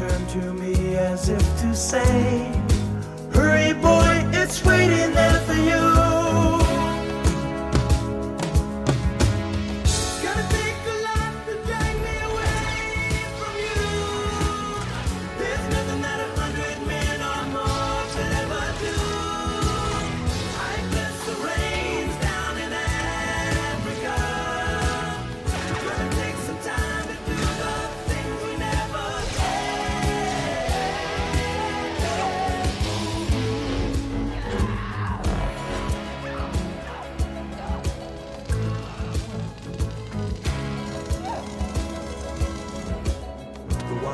turned to me as if to say, Hurry, boy,